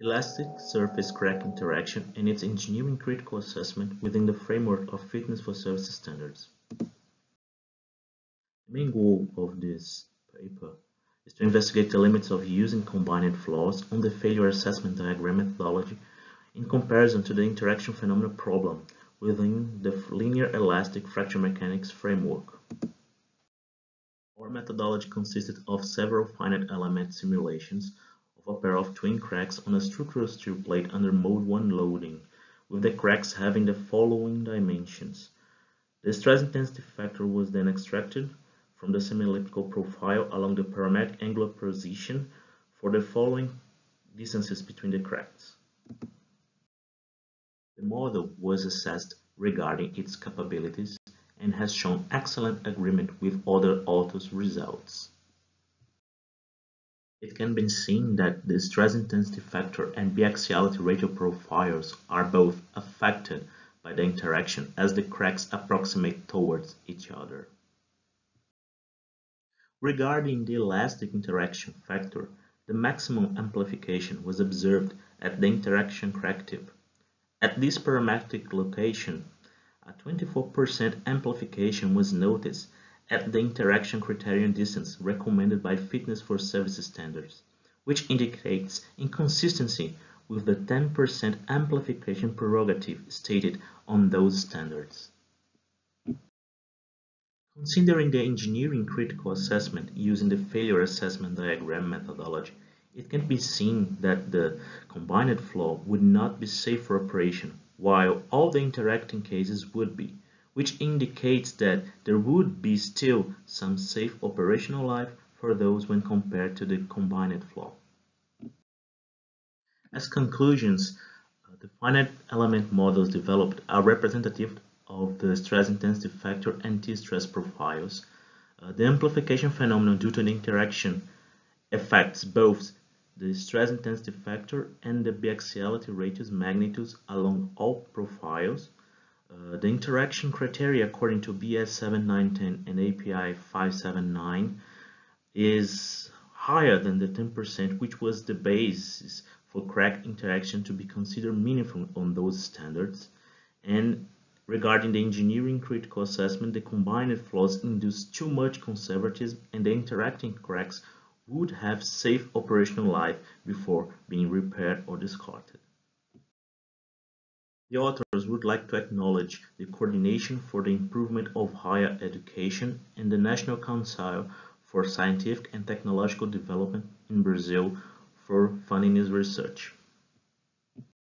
Elastic surface crack interaction and its engineering critical assessment within the framework of fitness for service standards. The main goal of this paper is to investigate the limits of using combined flaws on the failure assessment diagram methodology in comparison to the interaction phenomena problem within the linear elastic fracture mechanics framework. Our methodology consisted of several finite element simulations of a pair of twin cracks on a structural steel plate under mode 1 loading, with the cracks having the following dimensions. The stress intensity factor was then extracted from the semi-elliptical profile along the parametric angular position for the following distances between the cracks. The model was assessed regarding its capabilities and has shown excellent agreement with other authors' results. It can be seen that the stress intensity factor and biaxiality ratio profiles are both affected by the interaction as the cracks approximate towards each other. Regarding the elastic interaction factor, the maximum amplification was observed at the interaction crack tip. At this parametric location, a 24% amplification was noticed at the interaction criterion distance recommended by Fitness for Service standards, which indicates inconsistency with the 10% amplification prerogative stated on those standards. Considering the engineering critical assessment using the failure assessment diagram methodology, it can be seen that the combined flaw would not be safe for operation, while all the interacting cases would be, which indicates that there would be still some safe operational life for those when compared to the combined flaw. As conclusions, uh, the finite element models developed are representative of the stress intensity factor and T-stress profiles. Uh, the amplification phenomenon due to the interaction affects both the stress intensity factor and the biaxiality ratios magnitudes along all profiles. Uh, the interaction criteria according to BS 7910 and API 579 is higher than the 10% which was the basis for crack interaction to be considered meaningful on those standards and regarding the engineering critical assessment the combined flaws induce too much conservatism and the interacting cracks would have safe operational life before being repaired or discarded. The authors would like to acknowledge the Coordination for the Improvement of Higher Education and the National Council for Scientific and Technological Development in Brazil for funding this research.